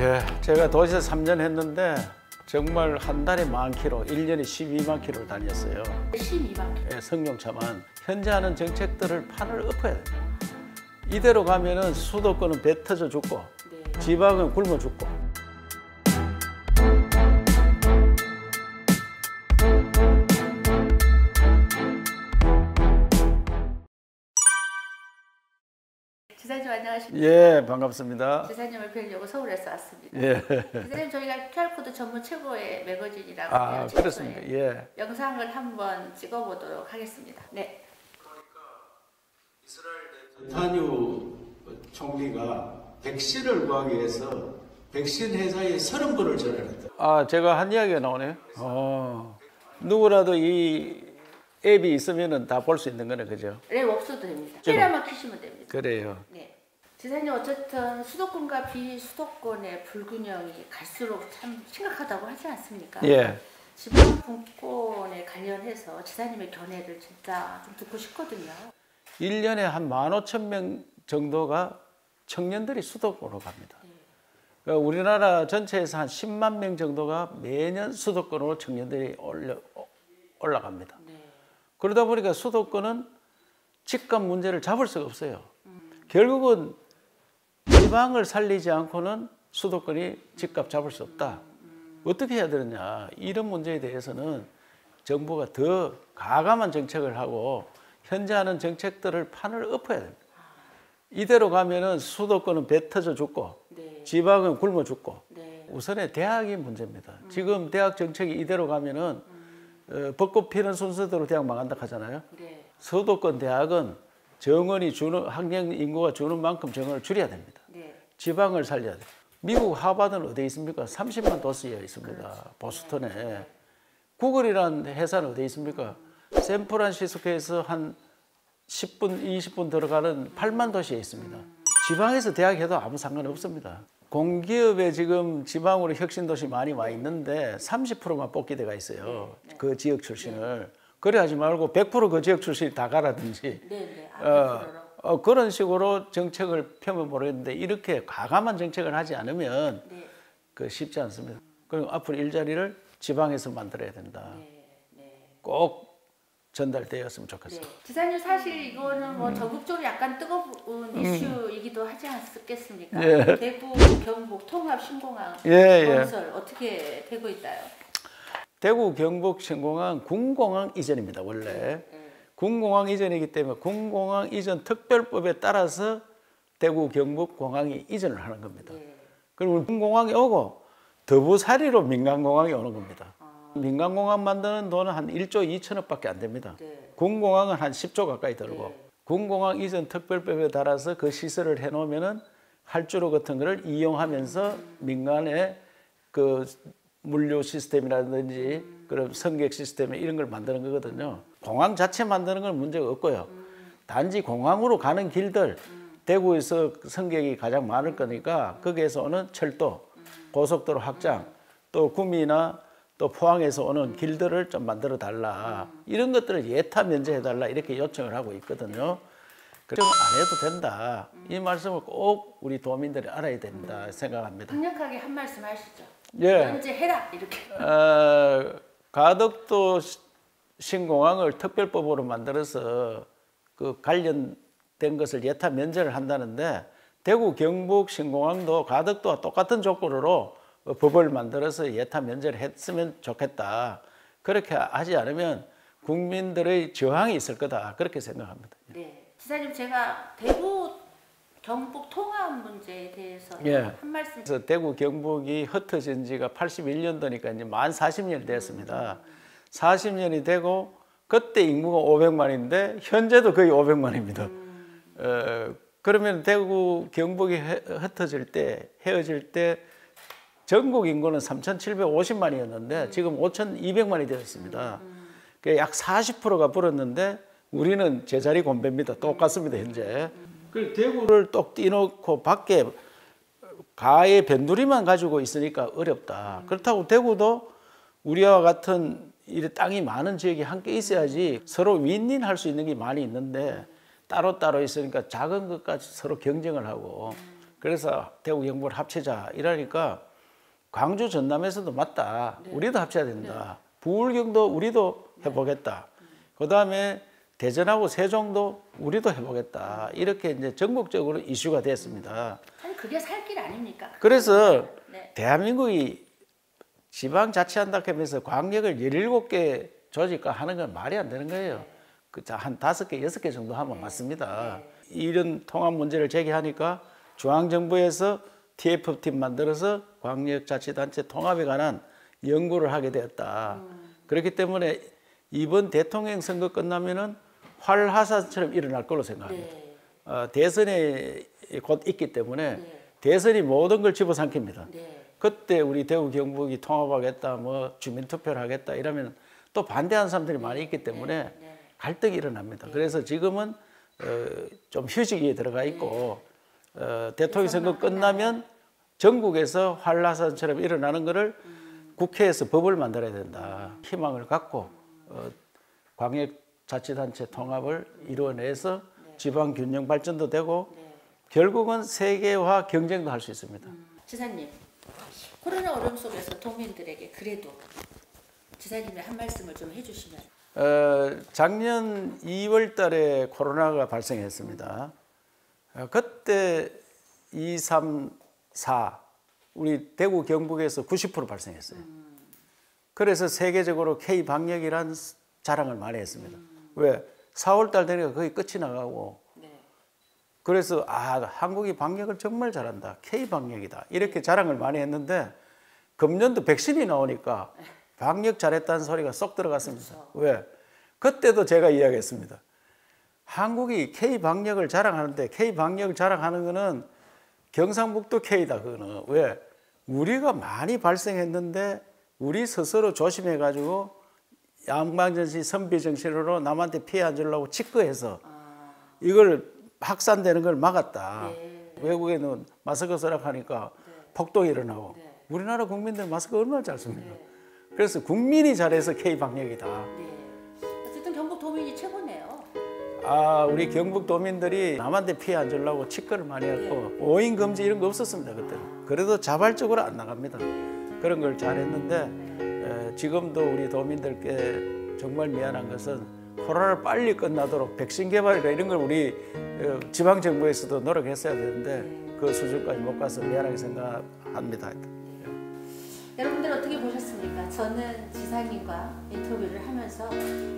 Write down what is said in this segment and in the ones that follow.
예, 제가 도시에서 3년 했는데 정말 한 달에 만 킬로, 1년에 12만 킬로를 다녔어요. 12만 개. 예, 성룡차만 현재 하는 정책들을 판을 엎어야 돼요. 이대로 가면 은 수도권은 배 터져 죽고 네. 지방은 굶어 죽고 안녕하십니까? 예 반갑습니다. 지사님을 뵈려고 서울에서 왔습니다. 예. 지사님 저희가 QR코드 전문 최고의 매거진이라고 아 해요. 그렇습니까? 예. 영상을 한번 찍어보도록 하겠습니다. 네. 탄유 총리가 백신을 구하기 위해서 백신 회사에 30분을 전화했다. 아, 제가 한 이야기가 나오네요. 어, 누구라도 이 앱이 있으면 다볼 수 있는 거네, 그죠? 랩 없어도 됩니다. 테라만 키시면 됩니다. 그래요. 네. 지사님 어쨌든 수도권과 비수도권의 불균형이 갈수록 참 심각하다고 하지 않습니까? 예. 지방 분권에 관련해서 지사님의 견해를 진짜 좀 듣고 싶거든요. 1년에 한 15,000명 정도가 청년들이 수도권으로 갑니다. 그러니까 우리나라 전체에서 한 10만 명 정도가 매년 수도권으로 청년들이 올려, 올라갑니다. 네. 그러다 보니까 수도권은 집값 문제를 잡을 수가 없어요. 결국은 지방을 살리지 않고는 수도권이 집값 잡을 수 없다. 어떻게 해야 되느냐. 이런 문제에 대해서는 정부가 더 가감한 정책을 하고 현재 하는 정책들을 판을 엎어야 됩니다. 이대로 가면은 수도권은 배 터져 죽고 네. 지방은 굶어 죽고 네. 우선에 대학이 문제입니다. 지금 대학 정책이 이대로 가면은 어, 벚꽃 피는 순서대로 대학 망한다 하잖아요. 네. 서도권 대학은 정원이 주는 학령 인구가 주는 만큼 정원을 줄여야 됩니다. 네. 지방을 살려야 돼. 미국 하버드는 어디에 있습니까? 30만 도시에 있습니다. 보스턴에. 구글이라는 회사는 어디에 있습니까? 샌프란시스코에서 한 10분, 20분 들어가는 8만 도시에 있습니다. 지방에서 대학해도 아무 상관 없습니다. 공기업에 지금 지방으로 혁신도시 많이 와 있는데 30%만 뽑기 돼가 있어요. 그 지역 출신을. 그래 하지 말고 100%그 지역 출신이 다 가라든지. 네. 네. 어, 앞으로. 어, 그런 식으로 정책을 펴면 모르겠는데 이렇게 과감한 정책을 하지 않으면 네. 그 쉽지 않습니다. 그리고 앞으로 일자리를 지방에서 만들어야 된다. 네. 네. 꼭 전달되었으면 네. 좋겠어요. 지사님 사실 이거는 뭐 전국적으로 약간 뜨거운 이슈이기도 하지 않겠습니까? 예. 대구, 경북 통합 신공항 예, 예. 건설 어떻게 되고 있나요? 대구 경북 신공항 군공항 이전입니다. 원래 네. 군공항 이전이기 때문에 군공항 이전 특별법에 따라서 대구 경북 공항이 이전을 하는 겁니다. 네. 그리고 군공항이 오고 더부사리로 민간공항이 오는 겁니다. 아. 민간공항 만드는 돈은 한 1조 2천억밖에 안 됩니다. 네. 군공항은 한 10조 가까이 들고 네. 군공항 이전 특별법에 따라서 그 시설을 해놓으면 은 할주로 같은 거를 이용하면서 민간의 그 물류 시스템이라든지 그런 승객 시스템 이런 걸 만드는 거거든요. 공항 자체 만드는 건 문제가 없고요. 단지 공항으로 가는 길들 대구에서 승객이 가장 많을 거니까 거기에서 오는 철도, 고속도로 확장, 또 구미나 또 포항에서 오는 길들을 좀 만들어 달라. 이런 것들을 예타 면제해 달라 이렇게 요청을 하고 있거든요. 걱정 안 해도 된다. 이 말씀을 꼭 우리 도민들이 알아야 된다 생각합니다. 강력하게 한 말씀 하시죠. 예. 현재 해라 이렇게. 어, 가덕도 시- 신공항을 특별법으로 만들어서 그 관련된 것을 예타 면제를 한다는데 대구 경북 신공항도 가덕도와 똑같은 조건으로 어, 법을 만들어서 예타 면제를 했으면 좋겠다. 그렇게 하지 않으면 국민들의 저항이 있을 거다. 그렇게 생각합니다. 네. 지사님 제가 대구 경북 통합 문제에 대해서 예. 한 말씀. 그래서 대구 경북이 흩어진 지가 81년도니까 이제 만 40년이 됐습니다. 40년이 되고 그때 인구가 500만인데 현재도 거의 500만입니다. 어, 그러면 대구 경북이 헤- 흩어질 때 헤어질 때 전국 인구는 3,750만이었는데 지금 5,200만이 되었습니다. 그약 40%가 불었는데 우리는 제자리 곤배입니다. 똑같습니다 현재. 그 대구를 똑 띄놓고 밖에 가의 변두리만 가지고 있으니까 어렵다. 그렇다고 대구도 우리와 같은 이 땅이 많은 지역이 함께 있어야지 서로 윈윈 할 수 있는 게 많이 있는데 따로따로 있으니까 작은 것까지 서로 경쟁을 하고 그래서 대구 경북을 합치자 이러니까 광주 전남에서도 맞다. 우리도 합쳐야 된다. 부울경도 우리도 해보겠다. 그 다음에 대전하고 세종도 우리도 해보겠다. 이렇게 이제 전국적으로 이슈가 됐습니다. 아니 그게 살 길 아닙니까? 그래서 네. 대한민국이 지방자치한다 하면서 광역을 17개 조직화 하는 건 말이 안 되는 거예요. 그한 다섯 개, 여섯 개 정도 하면 맞습니다. 이런 통합 문제를 제기하니까 중앙정부에서 TF팀 만들어서 광역자치단체 통합에 관한 연구를 하게 되었다. 그렇기 때문에 이번 대통령 선거 끝나면은 활화산처럼 일어날 걸로 생각합니다. 네. 어, 대선에 곧 있기 때문에 네. 대선이 모든 걸 집어삼킵니다. 네. 그때 우리 대구 경북이 통합하겠다, 뭐 주민투표를 하겠다 이러면 또 반대하는 사람들이 많이 있기 때문에 네. 갈등이 일어납니다. 그래서 지금은 어, 좀 휴식기에 들어가 있고 어, 대통령 선거 끝나면 전국에서 한라산처럼 일어나는 것을 국회에서 법을 만들어야 된다. 희망을 갖고 어, 광역자치단체 통합을 이루어내서 지방 균형 발전도 되고 결국은 세계화 경쟁도 할 수 있습니다. 지사님 코로나 어려움 속에서 도민들에게 그래도 지사님이 한 말씀을 좀 해주시면 어, 작년 2월 달에 코로나가 발생했습니다. 어, 그때 2, 3, 4 우리 대구 경북에서 90% 발생했어요. 그래서 세계적으로 K 방역이란 자랑을 많이 했습니다. 왜? 4월 달 되니까 거의 끝이 나가고 네. 그래서 아 한국이 방역을 정말 잘한다 K 방역이다 이렇게 자랑을 많이 했는데 금년도 백신이 나오니까 방역 잘했다는 소리가 쏙 들어갔습니다. 왜? 그때도 제가 이야기했습니다. 한국이 K 방역을 자랑하는데 K 방역을 자랑하는 거는 경상북도 K다 그거는 왜? 우리가 많이 발생했는데 우리 스스로 조심해 가지고 양방전시 선비 정신으로 남한테 피해 안 주려고 직거해서 이걸 확산되는 걸 막았다. 외국에는 마스크 쓰라고 하니까 폭동이 일어나고 우리나라 국민들 마스크 얼마나 잘 씁니까? 그래서 국민이 잘해서 K 방역이다. 네. 어쨌든 경북 도민이 최고네요. 아 우리 경북 도민들이 남한테 피해 안 주려고 직거를 많이 했고 오인 금지 이런 거 없었습니다 그때는. 그래도 자발적으로 안 나갑니다. 그런 걸 잘했는데 에, 지금도 우리 도민들께 정말 미안한 것은 코로나를 빨리 끝나도록 백신 개발이나 이런 걸 우리 어, 지방 정부에서도 노력했어야 되는데 그 수준까지 못 가서 미안하게 생각합니다. 여러분들 어떻게 보셨습니까? 저는 지사님과 인터뷰를 하면서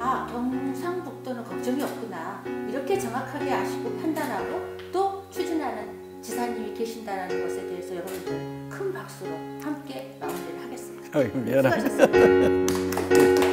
아 경상북도는 걱정이 없구나 이렇게 정확하게 아시고 판단하고 또 추진하는 지사님이 계신다는 것에 대해서 여러분들 큰 박수로 함께 마무리를 하겠습니다. 아이고, 미안합니다. 수고하셨습니다.